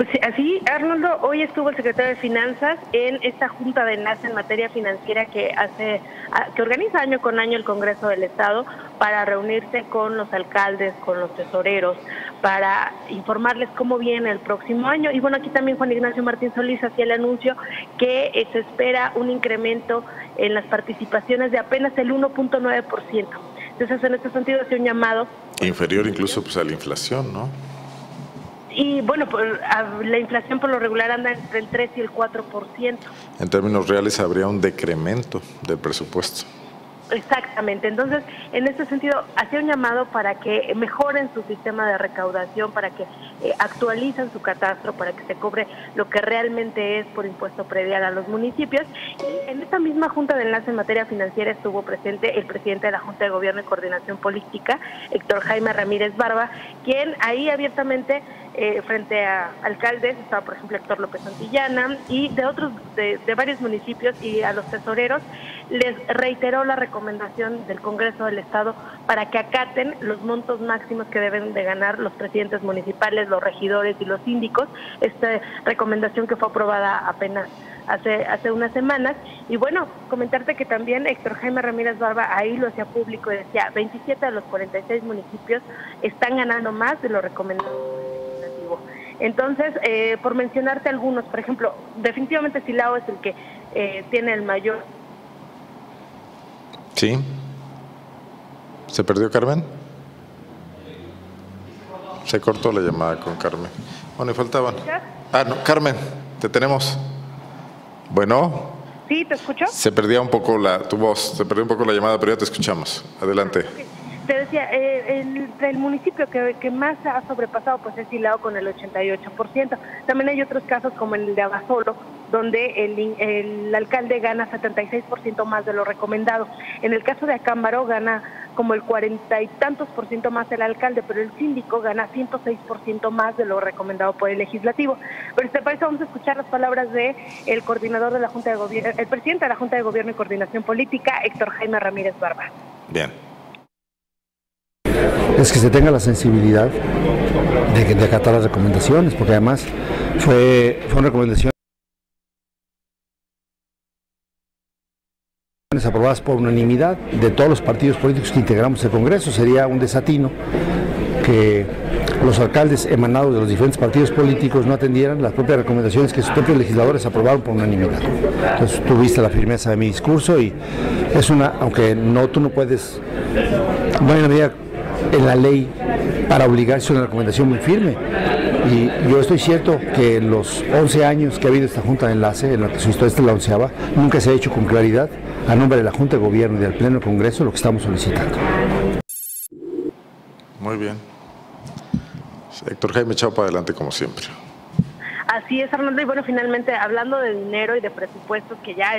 Pues así, Arnoldo, hoy estuvo el secretario de Finanzas en esta junta de enlace en materia financiera que hace, que organiza año con año el Congreso del Estado para reunirse con los alcaldes, con los tesoreros, para informarles cómo viene el próximo año. Y bueno, aquí también Juan Ignacio Martín Solís hacía el anuncio que eh, se espera un incremento en las participaciones de apenas el 1.9%. Entonces, en este sentido, hace un llamado. Inferior incluso pues, a la inflación, ¿no? Y bueno, pues, la inflación por lo regular anda entre el 3 y el 4%. En términos reales habría un decremento del presupuesto. Exactamente. Entonces, en este sentido, hacía un llamado para que mejoren su sistema de recaudación, para que eh, actualicen su catastro, para que se cobre lo que realmente es por impuesto predial a los municipios. Y en esta misma Junta de Enlace en materia financiera estuvo presente el presidente de la Junta de Gobierno y Coordinación Política, Héctor Jaime Ramírez Barba, quien ahí abiertamente eh, frente a alcaldes, estaba por ejemplo Héctor López Santillana y de otros, de, varios municipios y a los tesoreros, les reiteró la recomendación del Congreso del Estado para que acaten los montos máximos que deben de ganar los presidentes municipales, los regidores y los síndicos. Esta recomendación que fue aprobada apenas hace, hace unas semanas. Y bueno, comentarte que también Héctor Jaime Ramírez Barba ahí lo hacía público y decía, 27 de los 46 municipios están ganando más de lo recomendado entonces, eh, por mencionarte algunos, por ejemplo, definitivamente Silao es el que eh, tiene el mayor Sí. ¿Se perdió Carmen? Se cortó la llamada con Carmen. Bueno, y faltaban. Ah, no, Carmen, te tenemos. Bueno. Sí, te escucho. Se perdía un poco la, tu voz, se perdió un poco la llamada, pero ya te escuchamos. Adelante. Te decía, eh, el, municipio que, más ha sobrepasado pues es Silao con el 88%. También hay otros casos como el de Abasolo, donde el, el alcalde gana 76% más de lo recomendado. En el caso de Acámbaro gana como el cuarenta y tantos por ciento más el alcalde, pero el síndico gana 106% más de lo recomendado por el legislativo. Pero este parece vamos a escuchar las palabras de el coordinador de la Junta de Gobierno, el presidente de la Junta de Gobierno y Coordinación Política, Héctor Jaime Ramírez Barba. Bien. Es que se tenga la sensibilidad de, de acatar las recomendaciones, porque además fue, fue una recomendación aprobadas por unanimidad de todos los partidos políticos que integramos el Congreso. Sería un desatino que los alcaldes emanados de los diferentes partidos políticos no atendieran las propias recomendaciones que sus propios legisladores aprobaron por unanimidad. Entonces tuviste la firmeza de mi discurso y es una, aunque no tú no puedes, no hay una en la ley para obligarse a una recomendación muy firme. Y yo estoy cierto que en los 11 años que ha habido esta Junta de Enlace, en la que su historia es la onceava, nunca se ha hecho con claridad a nombre de la Junta de Gobierno y del Pleno Congreso lo que estamos solicitando. Muy bien. Héctor Jaime Chapa, adelante como siempre. Así es, Arnoldo. Y bueno, finalmente, hablando de dinero y de presupuestos que ya